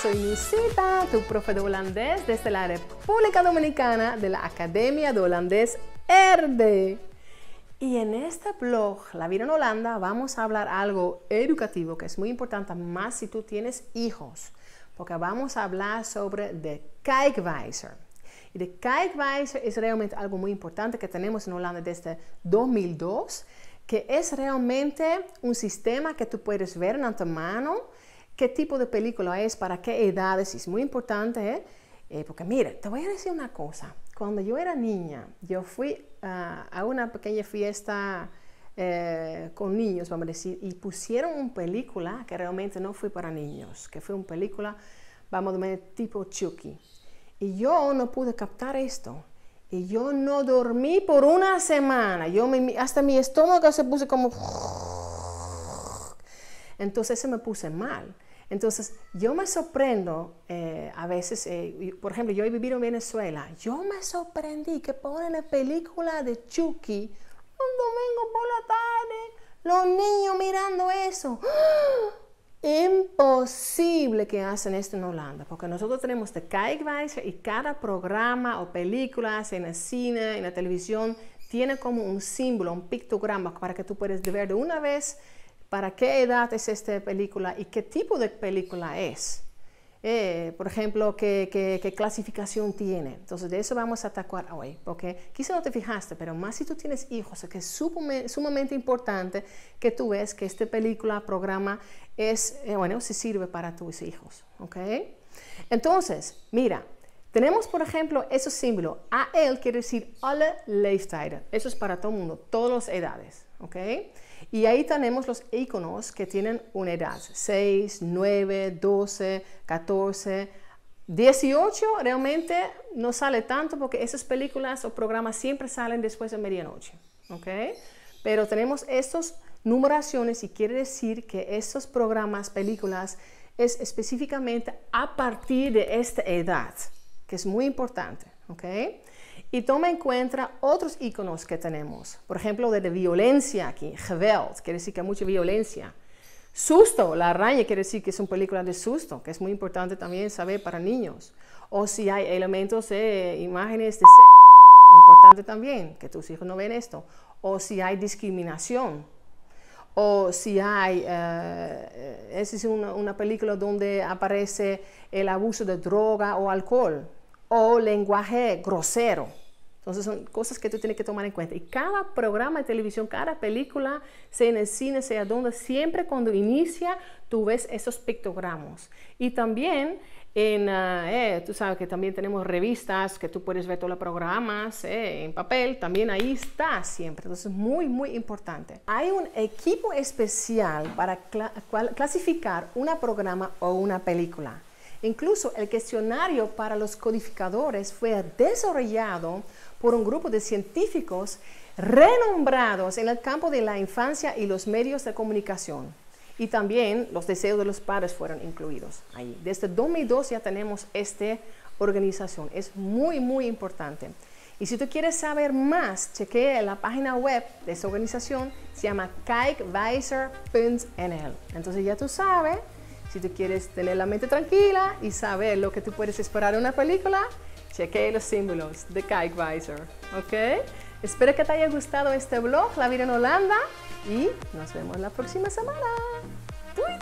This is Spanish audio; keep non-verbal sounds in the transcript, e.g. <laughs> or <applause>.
soy Nusita, tu profe de holandés desde la República Dominicana de la Academia de Holandés ERDE. Y en este blog, La vida en Holanda, vamos a hablar algo educativo que es muy importante, más si tú tienes hijos, porque vamos a hablar sobre The Kijkwijzer. Y The Kijkwijzer es realmente algo muy importante que tenemos en Holanda desde 2002, que es realmente un sistema que tú puedes ver en antemano qué tipo de película es, para qué edades, es muy importante, ¿eh? Eh, porque mira, te voy a decir una cosa, cuando yo era niña, yo fui a una pequeña fiesta eh, con niños, vamos a decir, y pusieron una película que realmente no fue para niños, que fue una película, vamos a decir, tipo Chucky. Y yo no pude captar esto. Y yo no dormí por una semana. Yo me, hasta mi estómago se puso como... <laughs> Entonces se me puse mal. Entonces, yo me sorprendo eh, a veces, eh, por ejemplo, yo he vivido en Venezuela, yo me sorprendí que ponen la película de Chucky un domingo por la tarde, los niños mirando eso. Imposible que hacen esto en Holanda, porque nosotros tenemos de Kijkwijzer y cada programa o películas en el cine, en la televisión, tiene como un símbolo, un pictograma para que tú puedas ver de una vez para qué edad es esta película y qué tipo de película es. Eh, por ejemplo, ¿qué, clasificación tiene. Entonces, de eso vamos a atacar hoy, porque quizá no te fijaste, pero más si tú tienes hijos, que es sumamente importante que tú ves que esta película, programa, es, eh, bueno, se sirve para tus hijos, ¿ok? Entonces, mira, tenemos, por ejemplo, esos símbolos. A él quiere decir alle leeftijden. Eso es para todo el mundo, todas las edades, ¿ok? Y ahí tenemos los iconos que tienen una edad, 6, 9, 12, 14, 18 realmente no sale tanto porque esas películas o programas siempre salen después de medianoche, ¿ok? Pero tenemos estas numeraciones y quiere decir que estos programas, películas, es específicamente a partir de esta edad, que es muy importante, ¿ok? Y toma en cuenta otros iconos que tenemos. Por ejemplo, de, violencia aquí, geweld, quiere decir que hay mucha violencia. Susto, la araña quiere decir que es una película de susto, que es muy importante también saber para niños. O si hay elementos de imágenes de sexo, importante también que tus hijos no ven esto. O si hay discriminación. O si hay, uh, es una, una película donde aparece el abuso de droga o alcohol. O lenguaje grosero entonces son cosas que tú tienes que tomar en cuenta. Y cada programa de televisión, cada película, sea en el cine, sea donde, siempre cuando inicia, tú ves esos pictogramas. Y también en, ah, eh, tú sabes que también tenemos revistas que tú puedes ver todos los programas eh, en papel, también ahí está siempre. Entonces, muy, muy importante. Hay un equipo especial para clasificar un programa o una película. Incluso el cuestionario para los codificadores fue desarrollado por un grupo de científicos renombrados en el campo de la infancia y los medios de comunicación. Y también los deseos de los padres fueron incluidos ahí. Desde 2002 ya tenemos esta organización. Es muy, muy importante. Y si tú quieres saber más, chequea la página web de esta organización. Se llama kijkwijzer.nl. Entonces ya tú sabes, si tú quieres tener la mente tranquila y saber lo que tú puedes esperar en una película, chequee los símbolos de Kike Visor, ¿ok? Espero que te haya gustado este blog, La Vida en Holanda, y nos vemos la próxima semana. ¡Tuidu!